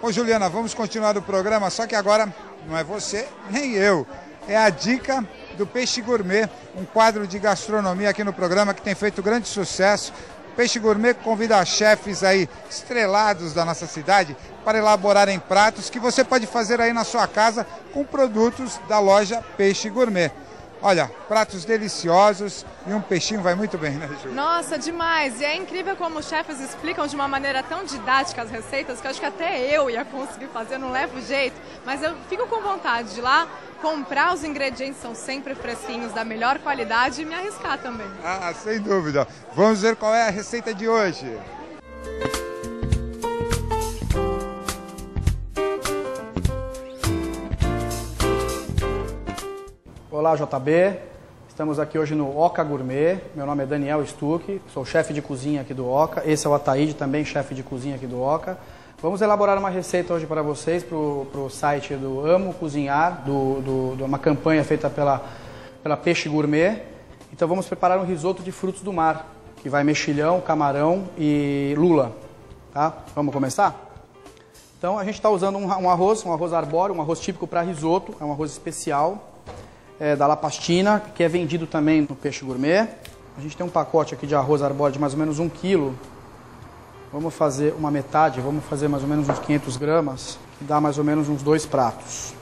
Ô Juliana, vamos continuar o programa, só que agora não é você nem eu. É a dica do Peixe Gourmet, um quadro de gastronomia aqui no programa que tem feito grande sucesso. Peixe Gourmet convida chefes aí estrelados da nossa cidade para elaborarem pratos que você pode fazer aí na sua casa com produtos da loja Peixe Gourmet. Olha, pratos deliciosos e um peixinho vai muito bem, né, Ju? Nossa, demais! E é incrível como os chefes explicam de uma maneira tão didática as receitas que eu acho que até eu ia conseguir fazer, não levo jeito, mas eu fico com vontade de ir lá comprar os ingredientes, são sempre fresquinhos, da melhor qualidade e me arriscar também. Ah, sem dúvida. Vamos ver qual é a receita de hoje. Olá, JB. Estamos aqui hoje no Oca Gourmet. Meu nome é Daniel Stuck, sou chefe de cozinha aqui do Oca. Esse é o Ataíde, também chefe de cozinha aqui do Oca. Vamos elaborar uma receita hoje para vocês, para o site do Amo Cozinhar, do, do, uma campanha feita pela, pela Peixe Gourmet. Então vamos preparar um risoto de frutos do mar, que vai mexilhão, camarão e lula. Tá? Vamos começar? Então a gente está usando um, um arroz, um arroz arbóreo, um arroz típico para risoto, é um arroz especial é, da La Pastina, que é vendido também no Peixe Gourmet. A gente tem um pacote aqui de arroz arbóreo de mais ou menos um quilo. Vamos fazer uma metade, vamos fazer mais ou menos uns 500 gramas, que dá mais ou menos uns dois pratos.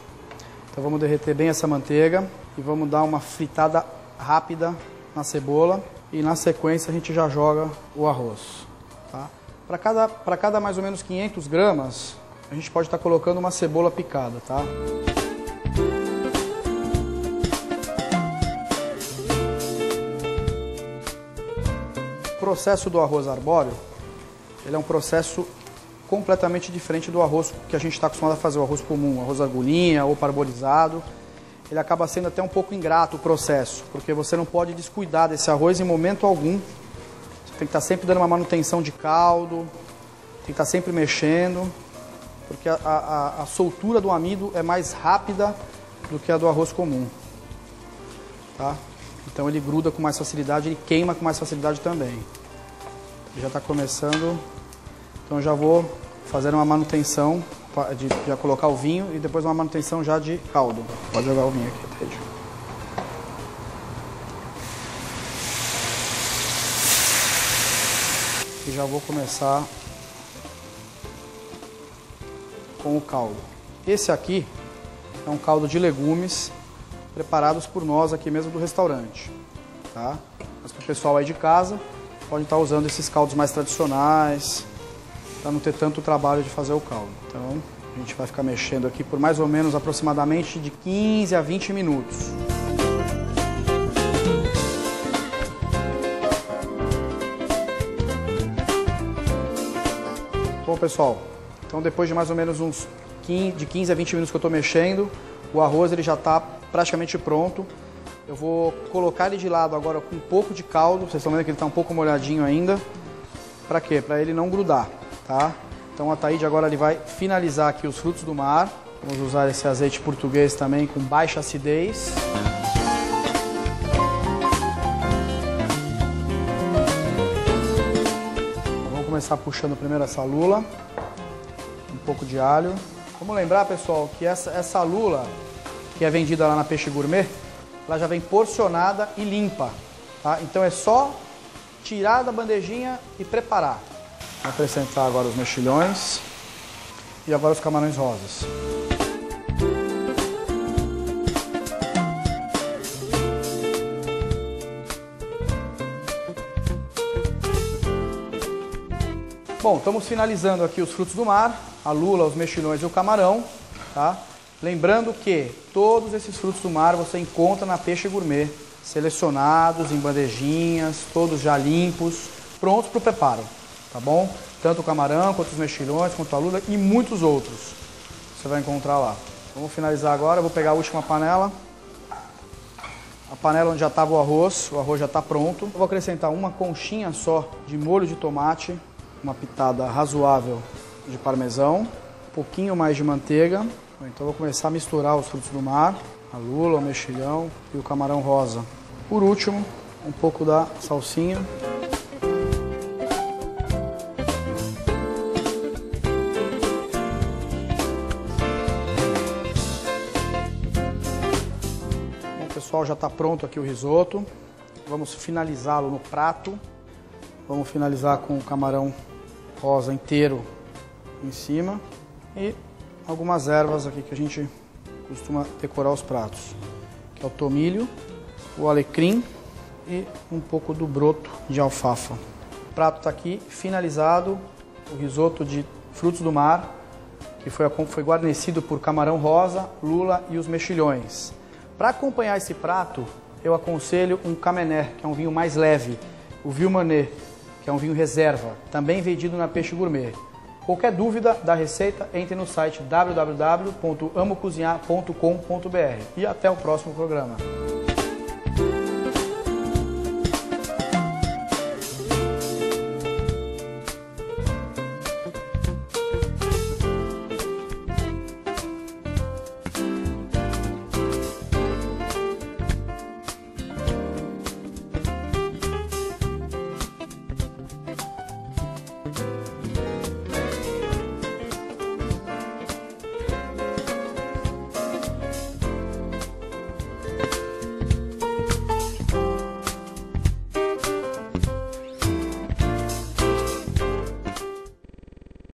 Então vamos derreter bem essa manteiga e vamos dar uma fritada rápida na cebola e na sequência a gente já joga o arroz. Tá? Para cada, cada mais ou menos 500 gramas, a gente pode estar tá colocando uma cebola picada, tá? Processo do arroz arbóreo, ele é um processo completamente diferente do arroz que a gente está acostumado a fazer, o arroz comum, arroz agulhinha ou parbolizado. Ele acaba sendo até um pouco ingrato o processo, porque você não pode descuidar desse arroz em momento algum. Você tem que estar tá sempre dando uma manutenção de caldo, tem que estar tá sempre mexendo, porque a, a, a soltura do amido é mais rápida do que a do arroz comum. Tá? Então ele gruda com mais facilidade, ele queima com mais facilidade também. Já está começando, então já vou fazer uma manutenção, de já colocar o vinho e depois uma manutenção já de caldo. Pode jogar o vinho aqui, Tede. E já vou começar com o caldo. Esse aqui é um caldo de legumes preparados por nós aqui mesmo do restaurante. Tá? Mas para o pessoal aí de casa, pode estar usando esses caldos mais tradicionais, para não ter tanto trabalho de fazer o caldo. Então, a gente vai ficar mexendo aqui por mais ou menos aproximadamente de 15 a 20 minutos. Bom, pessoal, então depois de mais ou menos uns 15, de 15 a 20 minutos que eu estou mexendo, o arroz ele já está praticamente pronto. Eu vou colocar ele de lado agora com um pouco de caldo. Vocês estão vendo que ele está um pouco molhadinho ainda. Para quê? Para ele não grudar, tá? Então a Taíde agora ele vai finalizar aqui os frutos do mar. Vamos usar esse azeite português também com baixa acidez. Vamos começar puxando primeiro essa lula. Um pouco de alho. Vamos lembrar, pessoal, que essa, essa lula que é vendida lá na Peixe Gourmet, ela já vem porcionada e limpa. Tá? Então é só tirar da bandejinha e preparar. Vou acrescentar agora os mexilhões e agora os camarões rosas. Bom, estamos finalizando aqui os frutos do mar, a lula, os mexilhões e o camarão, tá? Lembrando que todos esses frutos do mar você encontra na Peixe Gourmet, selecionados em bandejinhas, todos já limpos, prontos para o preparo, tá bom? Tanto o camarão, quanto os mexilhões, quanto a lula e muitos outros você vai encontrar lá. Vamos finalizar agora, vou pegar a última panela. A panela onde já estava o arroz, o arroz já está pronto. vou acrescentar uma conchinha só de molho de tomate, uma pitada razoável de parmesão, um pouquinho mais de manteiga então vou começar a misturar os frutos do mar, a lula, o mexilhão e o camarão rosa. Por último, um pouco da salsinha. Bom, pessoal, já está pronto aqui o risoto. Vamos finalizá-lo no prato. Vamos finalizar com o camarão rosa inteiro em cima. E algumas ervas aqui que a gente costuma decorar os pratos, que é o tomilho, o alecrim e um pouco do broto de alfafa. O prato está aqui finalizado, o risoto de frutos do mar, que foi, foi guarnecido por camarão rosa, lula e os mexilhões. Para acompanhar esse prato, eu aconselho um Camener, que é um vinho mais leve, o Vilmanet, que é um vinho reserva, também vendido na Peixe Gourmet. Qualquer dúvida da receita, entre no site www.amocozinhar.com.br. E até o próximo programa.